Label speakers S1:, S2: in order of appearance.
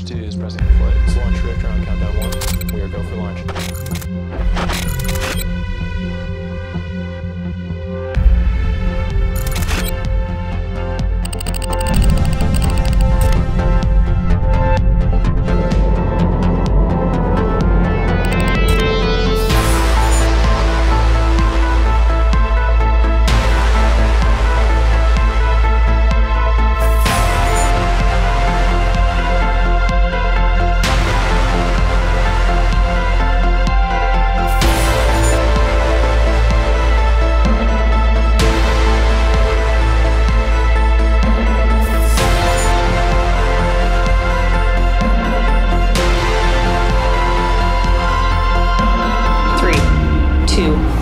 S1: Launch 2 is pressing flight. Launch on countdown 1. We are go for launch.
S2: One.